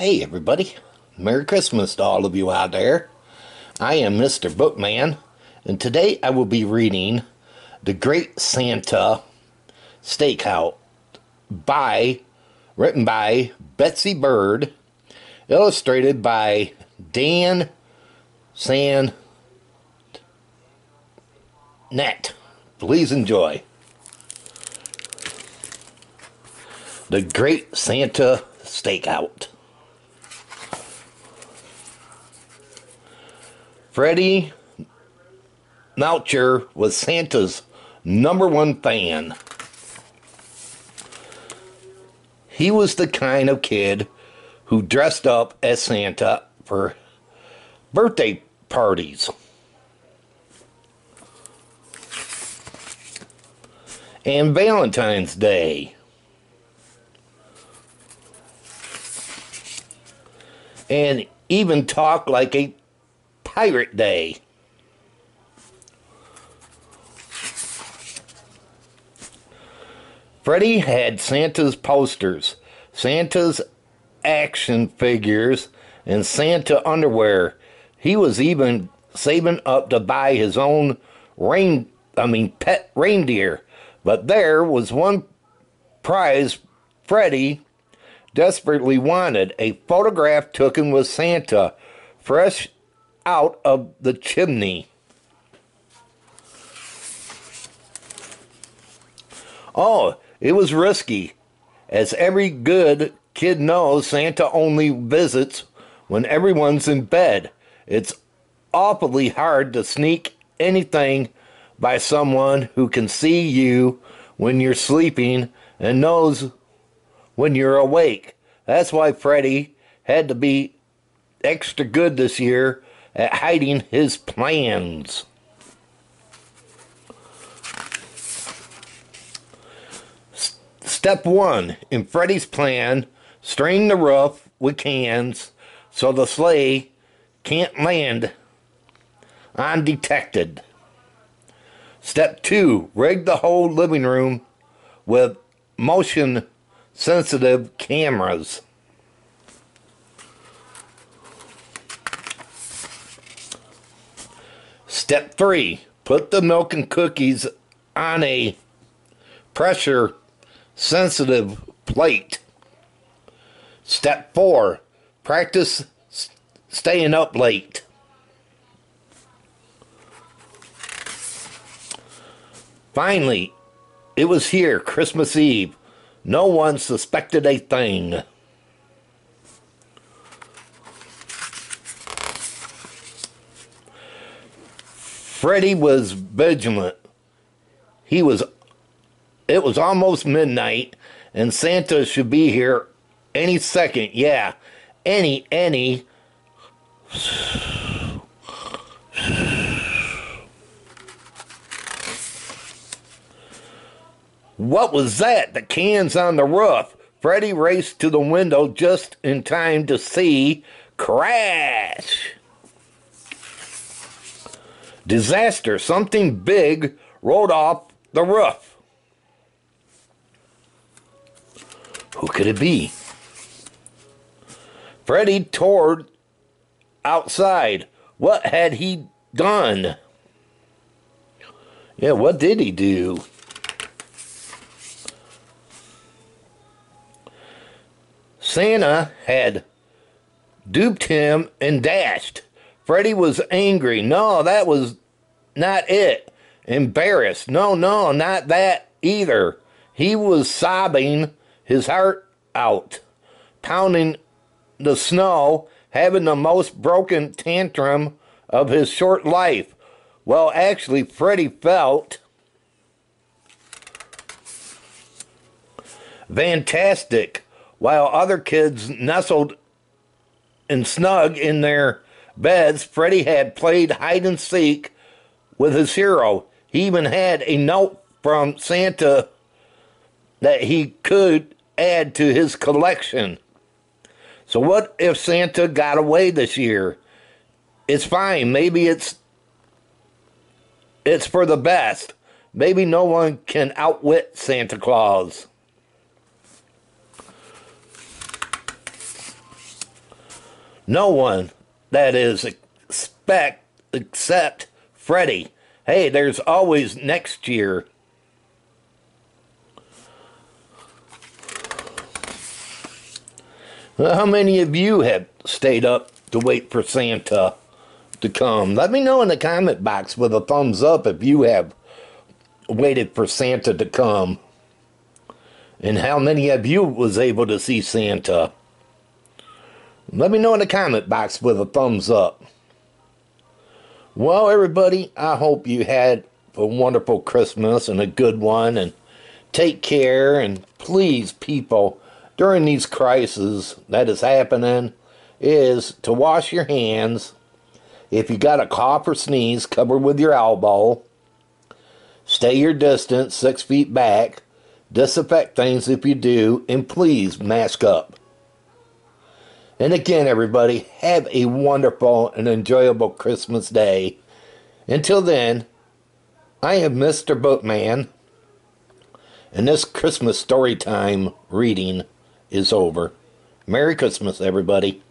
Hey, everybody. Merry Christmas to all of you out there. I am Mr. Bookman, and today I will be reading The Great Santa Stakeout by, written by Betsy Bird, illustrated by Dan San Net. Please enjoy. The Great Santa Stakeout. Freddie Melcher was Santa's number one fan. He was the kind of kid who dressed up as Santa for birthday parties. And Valentine's Day. And even talk like a Pirate Day. Freddie had Santa's posters, Santa's action figures, and Santa underwear. He was even saving up to buy his own rain I mean pet reindeer. But there was one prize Freddie desperately wanted, a photograph taken with Santa fresh out of the chimney. Oh, it was risky. As every good kid knows, Santa only visits when everyone's in bed. It's awfully hard to sneak anything by someone who can see you when you're sleeping and knows when you're awake. That's why Freddie had to be extra good this year at hiding his plans. Step one in Freddie's plan string the roof with cans so the sleigh can't land undetected. Step two rig the whole living room with motion sensitive cameras. Step three, put the milk and cookies on a pressure sensitive plate. Step four, practice staying up late. Finally, it was here, Christmas Eve. No one suspected a thing. Freddie was vigilant. He was, it was almost midnight, and Santa should be here any second. Yeah, any, any. What was that? The cans on the roof. Freddie raced to the window just in time to see crash. Disaster. Something big rolled off the roof. Who could it be? Freddie tore outside. What had he done? Yeah, what did he do? Santa had duped him and dashed. Freddie was angry. No, that was not it. Embarrassed. No, no, not that either. He was sobbing his heart out, pounding the snow, having the most broken tantrum of his short life. Well, actually, Freddie felt fantastic while other kids nestled and snug in their beds, Freddie had played hide and seek with his hero. He even had a note from Santa that he could add to his collection. So, what if Santa got away this year? It's fine. Maybe it's it's for the best. Maybe no one can outwit Santa Claus. No one, that is, expect except Freddie. Hey, there's always next year. How many of you have stayed up to wait for Santa to come? Let me know in the comment box with a thumbs up if you have waited for Santa to come. And how many of you was able to see Santa? Let me know in the comment box with a thumbs up. Well, everybody, I hope you had a wonderful Christmas and a good one. And take care. And please, people, during these crises that is happening, is to wash your hands. If you got a cough or sneeze, cover with your elbow. Stay your distance, six feet back. Disinfect things if you do, and please mask up. And again, everybody, have a wonderful and enjoyable Christmas day. Until then, I am Mr. Bookman, and this Christmas story time reading is over. Merry Christmas, everybody.